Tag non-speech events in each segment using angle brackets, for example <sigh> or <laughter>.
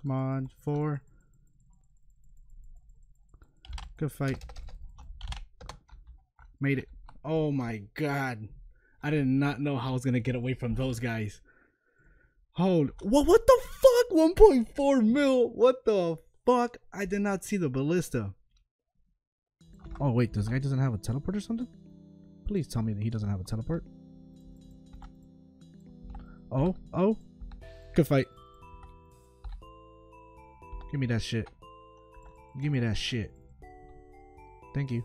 Come on, four. Good fight. Made it. Oh my god. I did not know how I was gonna get away from those guys. Hold what what the fuck? 1.4 mil. What the fuck? I did not see the ballista. Oh wait, this guy doesn't have a teleport or something? Please tell me that he doesn't have a teleport. Oh, oh. Good fight. Give me that shit. Give me that shit. Thank you.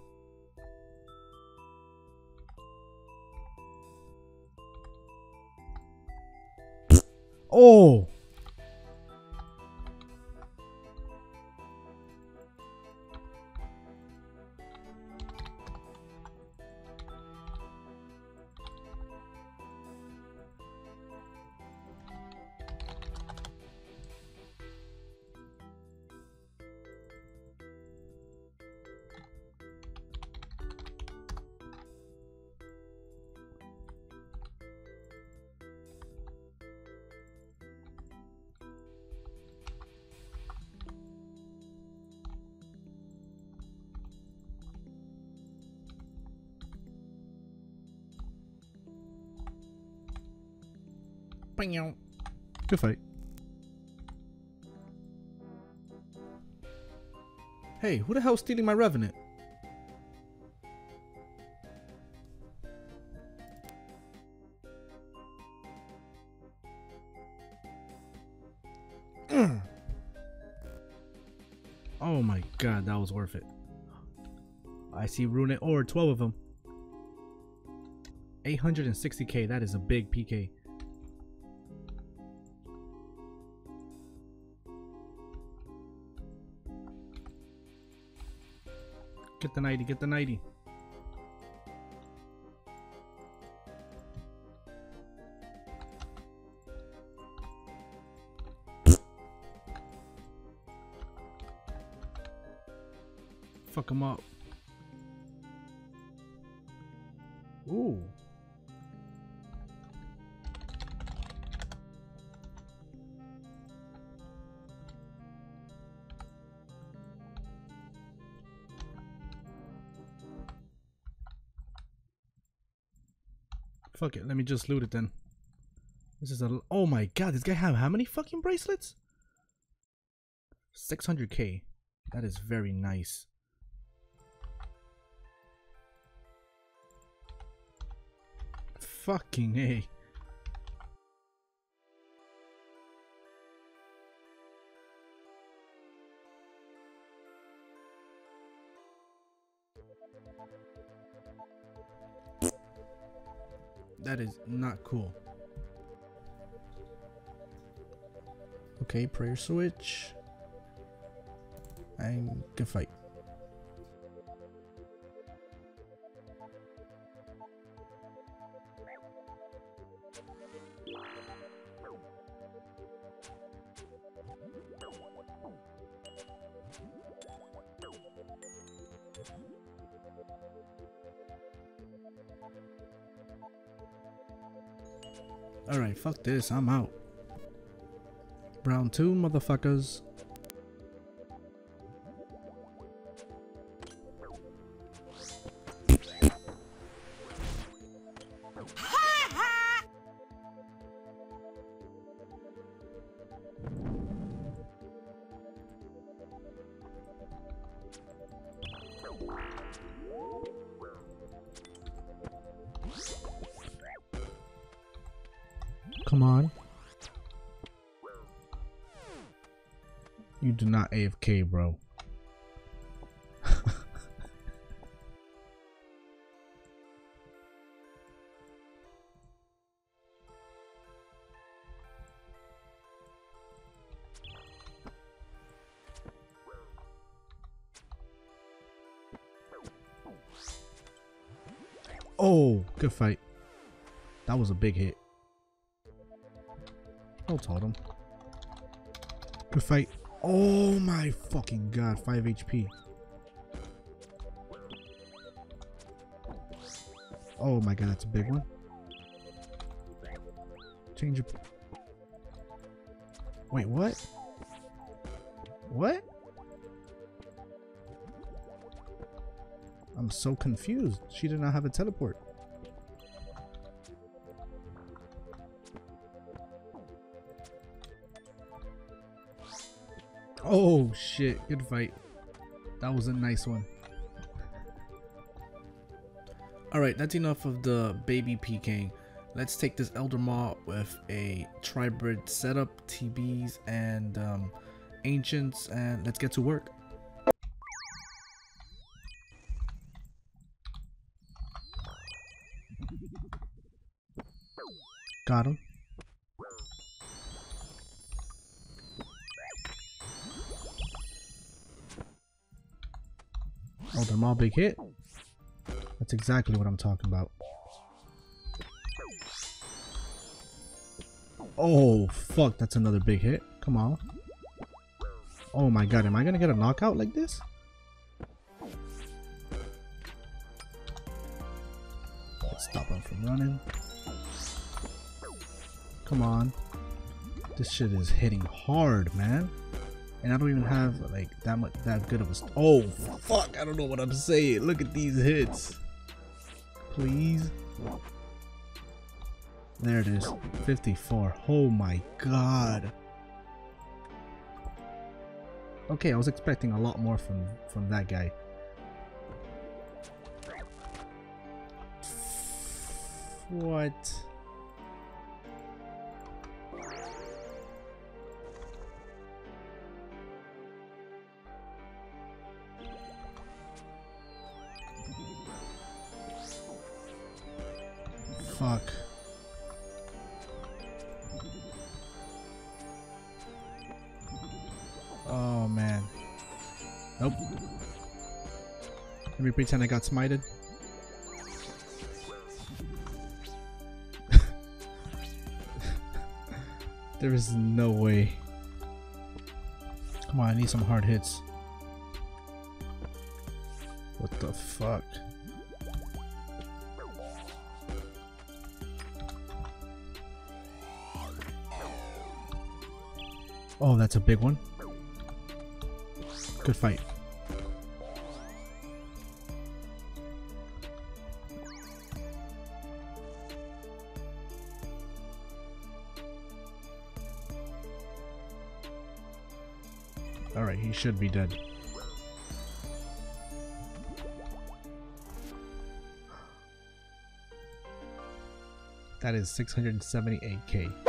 Oh! Good fight. Hey, who the hell's stealing my revenant? <clears throat> oh my god, that was worth it. I see Runite ore, 12 of them. 860k, that is a big PK. Get the 90, get the 90. Fuck him up. Ooh. Fuck it, let me just loot it then. This is a. Oh my god, this guy have how many fucking bracelets? 600k. That is very nice. Fucking A. That is not cool. Okay, prayer switch. And good fight. Alright, fuck this. I'm out. Round two, motherfuckers. Come on. You do not AFK, bro. <laughs> oh, good fight. That was a big hit. Hold totem. Good fight. Oh my fucking god, 5 HP. Oh my god, that's a big one. Change your... Wait, what? What? I'm so confused. She did not have a teleport. Oh shit, good fight. That was a nice one. Alright, that's enough of the baby PKing. Let's take this Elder Maul with a Tribrid setup, TBs, and um, Ancients, and let's get to work. Got him. Oh, big hit. That's exactly what I'm talking about. Oh, fuck. That's another big hit. Come on. Oh my god. Am I to get a knockout like this? Let's stop him from running. Come on. This shit is hitting hard, man. And I don't even have like that much that good of a Oh fuck, I don't know what I'm saying. Look at these hits. Please. There it is. 54. Oh my god. Okay, I was expecting a lot more from from that guy. What? Fuck. Oh man. Nope. Let me pretend I got smited. <laughs> there is no way. Come on, I need some hard hits. What the fuck? Oh, that's a big one. Good fight. Alright, he should be dead. That is 678k.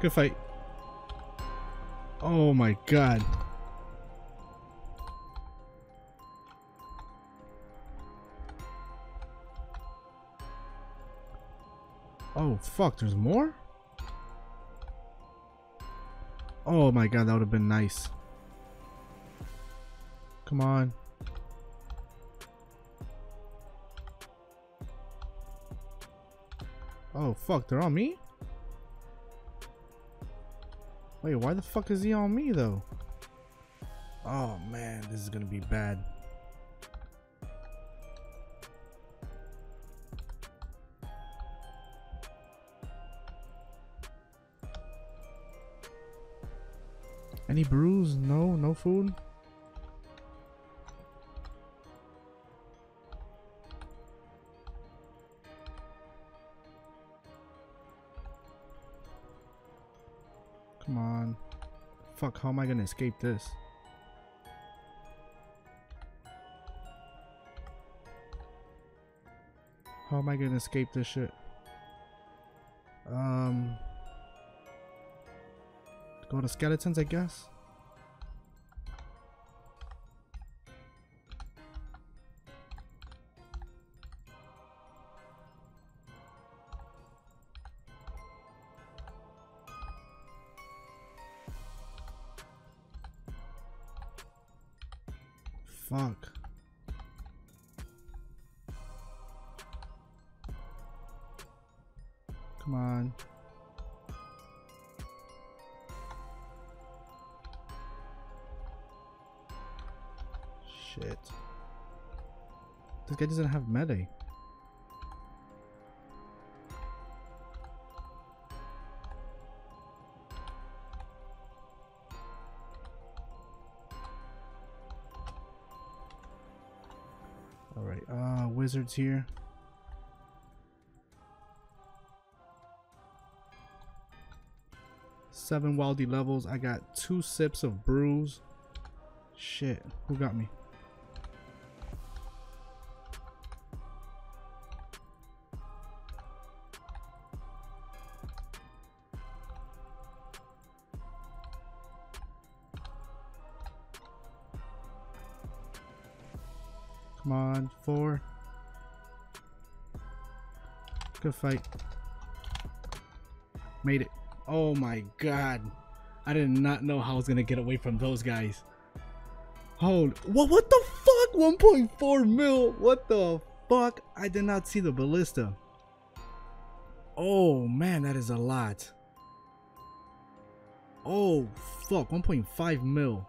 Good fight. Oh my god. Oh fuck, there's more? Oh my god, that would have been nice. Come on. Oh fuck, they're on me? Wait, why the fuck is he on me though? Oh man, this is gonna be bad. Any brews? No, no food? Fuck, how am I gonna escape this? How am I gonna escape this shit? Um... Go to skeletons, I guess? Come on. Shit. This guy doesn't have melee. Alright, uh, wizards here. Seven wildy levels. I got two sips of brews. Shit, who got me? Come on, four. Good fight. Made it. Oh my god. I did not know how I was gonna get away from those guys. Hold. What, what the fuck? 1.4 mil. What the fuck? I did not see the ballista. Oh man, that is a lot. Oh fuck. 1.5 mil.